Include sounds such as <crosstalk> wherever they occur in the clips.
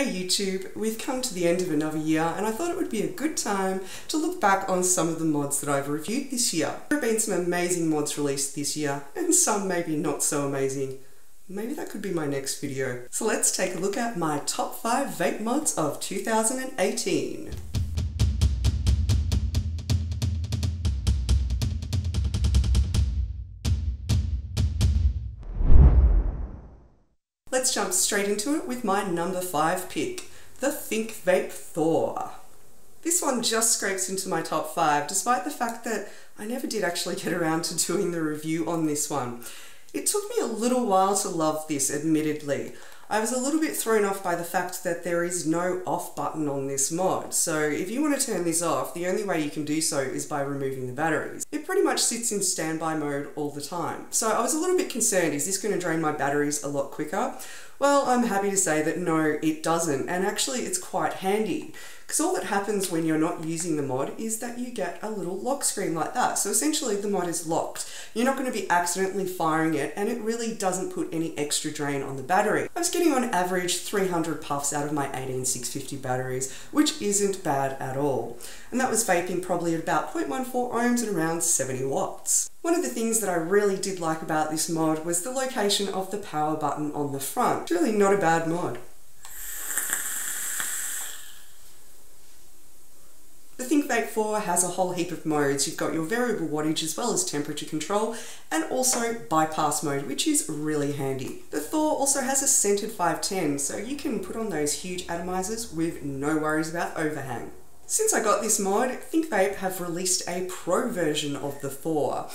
Hey YouTube, we've come to the end of another year and I thought it would be a good time to look back on some of the mods that I've reviewed this year. There have been some amazing mods released this year and some maybe not so amazing. Maybe that could be my next video. So let's take a look at my top 5 vape mods of 2018. Let's jump straight into it with my number 5 pick, the Think Vape Thor. This one just scrapes into my top 5 despite the fact that I never did actually get around to doing the review on this one. It took me a little while to love this, admittedly. I was a little bit thrown off by the fact that there is no off button on this mod, so if you want to turn this off, the only way you can do so is by removing the batteries. It pretty much sits in standby mode all the time, so I was a little bit concerned, is this going to drain my batteries a lot quicker? Well, I'm happy to say that no, it doesn't, and actually it's quite handy. Because all that happens when you're not using the mod is that you get a little lock screen like that. So essentially the mod is locked. You're not going to be accidentally firing it and it really doesn't put any extra drain on the battery. I was getting on average 300 puffs out of my 18650 batteries, which isn't bad at all. And that was vaping probably at about 0.14 ohms and around 70 watts. One of the things that I really did like about this mod was the location of the power button on the front. It's really not a bad mod. The Thor has a whole heap of modes. You've got your variable wattage as well as temperature control and also bypass mode, which is really handy. The Thor also has a centered 510, so you can put on those huge atomizers with no worries about overhang. Since I got this mod, ThinkVape have released a pro version of the Thor.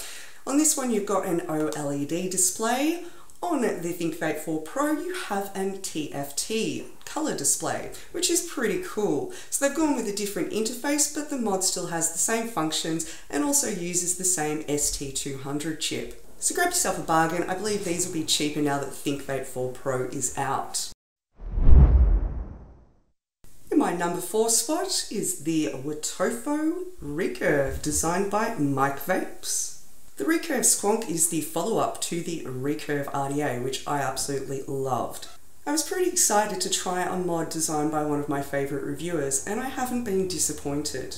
On this one you've got an OLED display, on the ThinkVape Thor Pro you have an TFT color display, which is pretty cool. So they've gone with a different interface, but the mod still has the same functions and also uses the same ST200 chip. So grab yourself a bargain, I believe these will be cheaper now that the ThinkVape Thor Pro is out. In my number 4 spot is the Wotofo Recurve, designed by Mike Vapes. The Recurve Squonk is the follow-up to the Recurve RDA, which I absolutely loved. I was pretty excited to try a mod designed by one of my favourite reviewers, and I haven't been disappointed.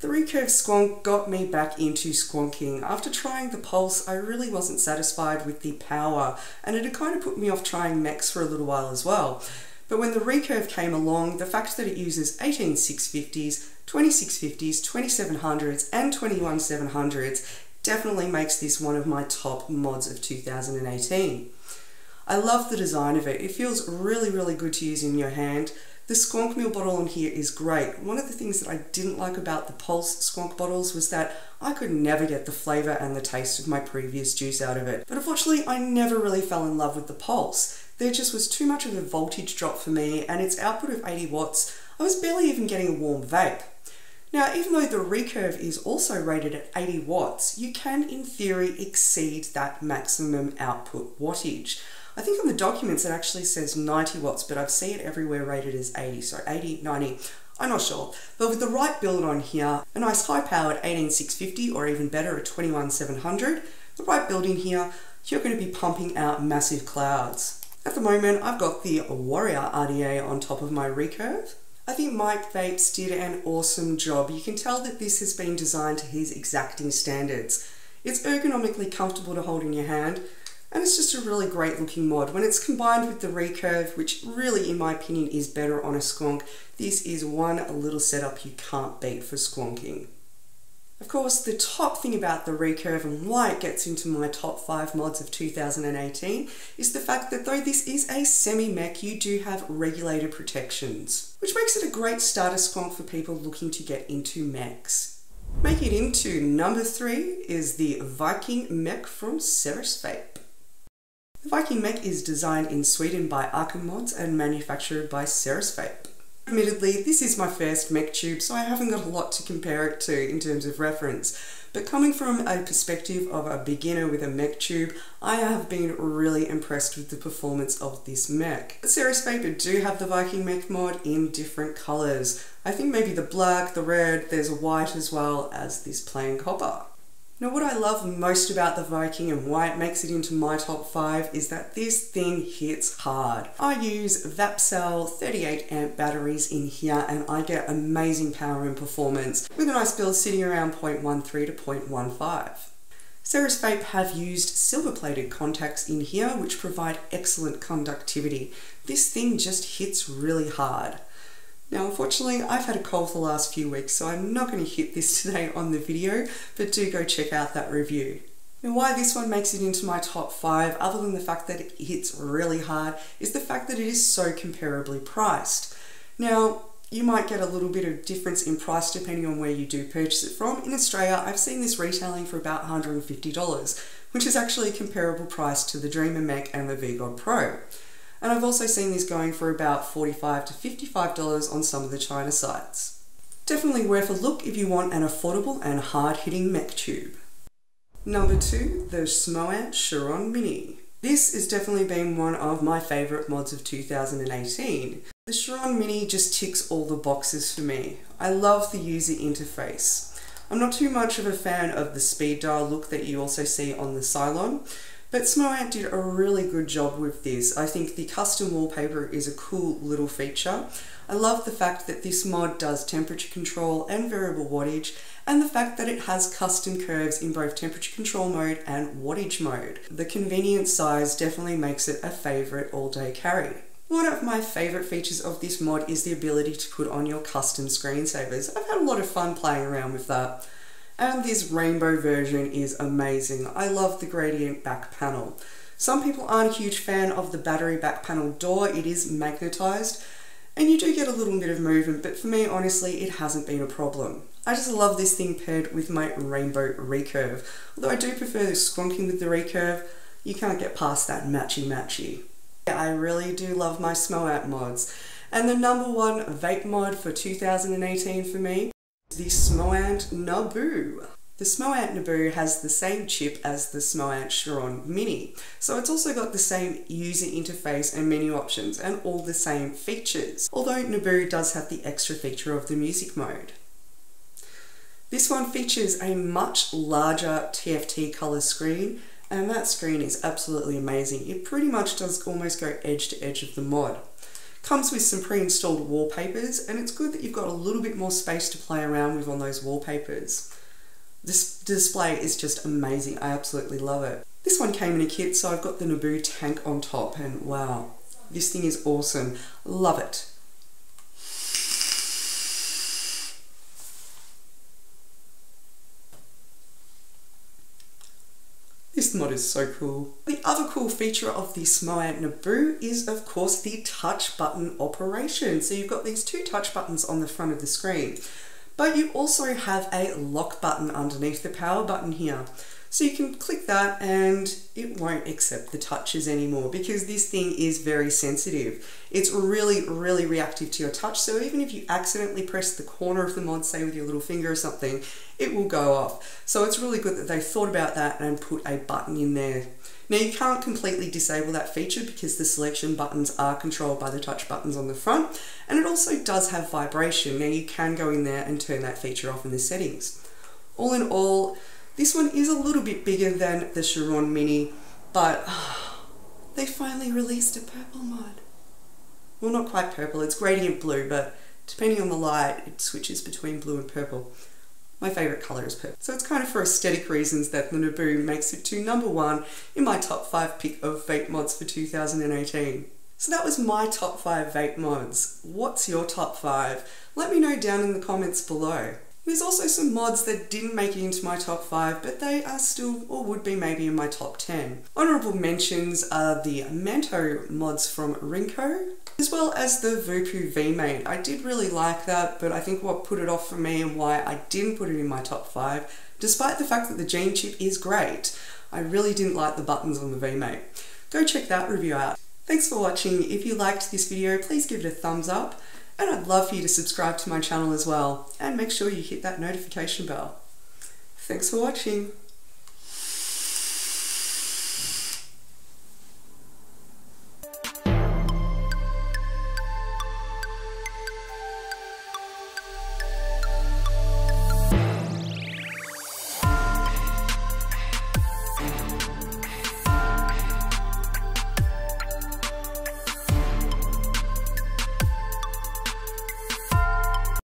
The Recurve Squonk got me back into squonking. After trying the Pulse, I really wasn't satisfied with the power, and it had kind of put me off trying mechs for a little while as well. But when the Recurve came along, the fact that it uses 18 650s, 2650s, 2700s, and 21700s definitely makes this one of my top mods of 2018. I love the design of it. It feels really, really good to use in your hand. The Squonk Mill bottle on here is great. One of the things that I didn't like about the Pulse Squonk bottles was that I could never get the flavour and the taste of my previous juice out of it. But unfortunately, I never really fell in love with the Pulse. There just was too much of a voltage drop for me and its output of 80 watts, I was barely even getting a warm vape. Now, even though the recurve is also rated at 80 watts, you can in theory exceed that maximum output wattage. I think on the documents it actually says 90 watts, but I've seen it everywhere rated as 80, so 80, 90, I'm not sure. But with the right build on here, a nice high powered 18650 or even better a 21700, the right build in here, you're going to be pumping out massive clouds. At the moment, I've got the Warrior RDA on top of my recurve. I think Mike Vapes did an awesome job. You can tell that this has been designed to his exacting standards. It's ergonomically comfortable to hold in your hand, and it's just a really great looking mod. When it's combined with the recurve, which really in my opinion is better on a squonk, this is one little setup you can't beat for squonking. Of course, the top thing about the recurve and why it gets into my top 5 mods of 2018 is the fact that though this is a semi-mech, you do have regulator protections, which makes it a great starter squonk for people looking to get into mechs. Making it into number 3 is the Viking mech from Vape. The Viking mech is designed in Sweden by Arkham Mods and manufactured by Vape. Admittedly, this is my first mech tube, so I haven't got a lot to compare it to in terms of reference. But coming from a perspective of a beginner with a mech tube, I have been really impressed with the performance of this mech. Ceres Vapor do have the Viking mech mod in different colours. I think maybe the black, the red, there's a white as well as this plain copper. Now what I love most about the Viking and why it makes it into my top 5 is that this thing hits hard. I use Vapcell 38 amp batteries in here and I get amazing power and performance with a nice build sitting around 0.13 to 0.15. Ceres Vape have used silver plated contacts in here which provide excellent conductivity. This thing just hits really hard. Now unfortunately I've had a cold for the last few weeks so I'm not going to hit this <laughs> today on the video but do go check out that review. And why this one makes it into my top 5 other than the fact that it hits really hard is the fact that it is so comparably priced. Now you might get a little bit of difference in price depending on where you do purchase it from. In Australia I've seen this retailing for about $150 which is actually a comparable price to the Dreamer Mech and the VGod Pro. And I've also seen these going for about 45 to $55 on some of the China sites. Definitely worth a look if you want an affordable and hard-hitting mech tube. Number 2, the Smoant Chiron Mini. This has definitely been one of my favourite mods of 2018. The Chiron Mini just ticks all the boxes for me. I love the user interface. I'm not too much of a fan of the speed dial look that you also see on the Cylon, but Smoant did a really good job with this. I think the custom wallpaper is a cool little feature. I love the fact that this mod does temperature control and variable wattage, and the fact that it has custom curves in both temperature control mode and wattage mode. The convenient size definitely makes it a favourite all-day carry. One of my favourite features of this mod is the ability to put on your custom screensavers. I've had a lot of fun playing around with that. And this rainbow version is amazing. I love the gradient back panel. Some people aren't a huge fan of the battery back panel door. It is magnetized and you do get a little bit of movement, but for me, honestly, it hasn't been a problem. I just love this thing paired with my rainbow recurve. Although I do prefer the squonking with the recurve, you can't get past that matchy matchy. I really do love my Smoant mods. And the number one vape mod for 2018 for me the Smoant Naboo. The Smoant Naboo has the same chip as the Smoant Chiron Mini, so it's also got the same user interface and menu options and all the same features, although Naboo does have the extra feature of the music mode. This one features a much larger TFT color screen and that screen is absolutely amazing. It pretty much does almost go edge to edge of the mod. Comes with some pre-installed wallpapers and it's good that you've got a little bit more space to play around with on those wallpapers. This display is just amazing, I absolutely love it. This one came in a kit so I've got the Naboo tank on top and wow, this thing is awesome, love it. This mod is so cool. The other cool feature of the Smoant Naboo is of course the touch button operation. So you've got these two touch buttons on the front of the screen, but you also have a lock button underneath the power button here. So you can click that and it won't accept the touches anymore because this thing is very sensitive. It's really, really reactive to your touch. So even if you accidentally press the corner of the mod, say with your little finger or something, it will go off. So it's really good that they thought about that and put a button in there. Now you can't completely disable that feature because the selection buttons are controlled by the touch buttons on the front and it also does have vibration. Now you can go in there and turn that feature off in the settings. All in all, this one is a little bit bigger than the Chiron Mini, but ah, they finally released a purple mod. Well, not quite purple, it's gradient blue, but depending on the light, it switches between blue and purple. My favourite colour is purple. So it's kind of for aesthetic reasons that the Naboo makes it to number one in my top five pick of vape mods for 2018. So that was my top five vape mods. What's your top five? Let me know down in the comments below. There's also some mods that didn't make it into my top 5, but they are still, or would be maybe in my top 10. Honourable mentions are the Manto mods from Rincoe, as well as the Voopoo VMate. I did really like that, but I think what put it off for me and why I didn't put it in my top 5, despite the fact that the Gene chip is great, I really didn't like the buttons on the VMate. Go check that review out. Thanks for watching. If you liked this video, please give it a thumbs up and I'd love for you to subscribe to my channel as well and make sure you hit that notification bell. Thanks for watching.